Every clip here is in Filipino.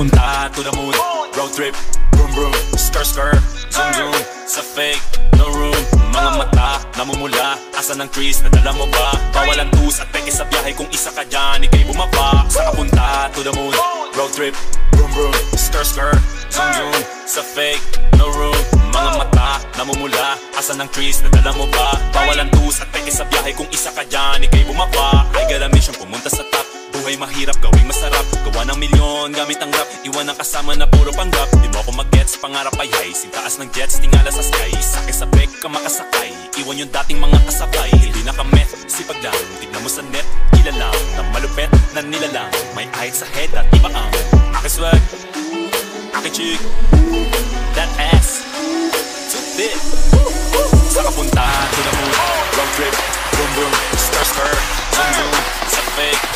punta to the moon. Road trip, vroom vroom. Skr skr, zoom zoom. Sa fake, no room. Mga mata, namumula. Asa ng trees, nadala mo ba? Bawal ang tus at peke sa biyahe Kung isa ka dyan, ikay bumaba. Sa kapunta to the moon. Road trip, vroom vroom. Skr skr, zoom zoom. Sa fake, no room. Mga mata, namumula. Asa ng trees, nadala mo ba? Bawal ang tus at peke sa biyahe Kung isa ka dyan, ikay bumaba mahirap, gawing masarap. Gawa ng milyon, gamit ang rap. Iwan ang kasama na puro panggap. Di mo ako mag-gets, pangarap ay high. Sintaas ng jets, tingala sa sky. Sakay sa bek ka makasakay. Iwan yung dating mga kasabay. Hindi na kamet, sipag lang. Tignan mo sa net, kilala Na malupet, na nilalang. May height sa head at iba ang Aking swag, aking chick. That ass, too thick. Sa kapuntahan to the moon Road trip, boom boom, skr skr Zoom zoom, sa fake,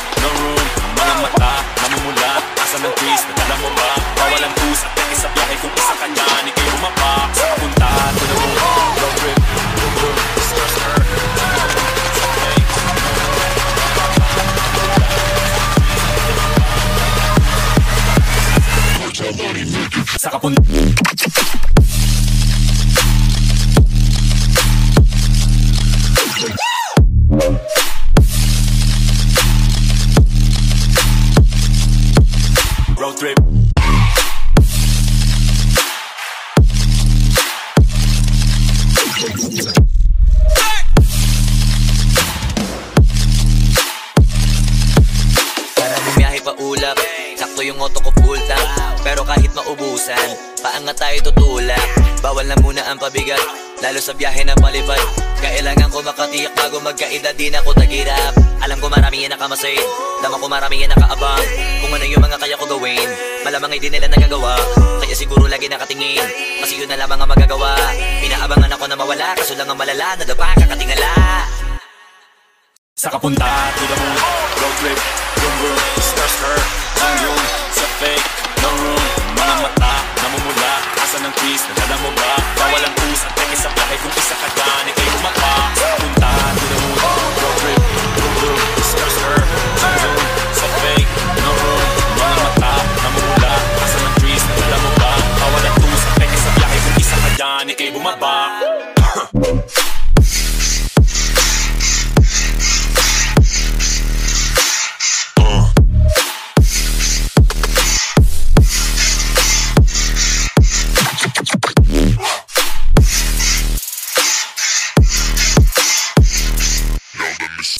Kapuntahan Road trip. Pa ulap. Sakto yung auto ko full tank Pero kahit maubusan Paangat tayo tutulak Bawal na muna ang pabigat Lalo sa biyahe na palibad. Kailangan ko makatiyak bago magkaedad Di na ako tagirap. Alam ko maraming yan nakamasid Dama ko maraming yan nakaabang. Kung ano yung mga kaya ko gawin Malamang ay di nila nagagawa. Kaya siguro lagi nakatingin Kasi yun na lamang ang magagawa. Inaabangan ako na mawala Kaso lang ang malala Nadapa kakatingala. Sa kapunta to the moon Road trip, mo ba? Bawal ang tus at peke sa biyahe Kung isa ka dyan,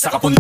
Sa kapunta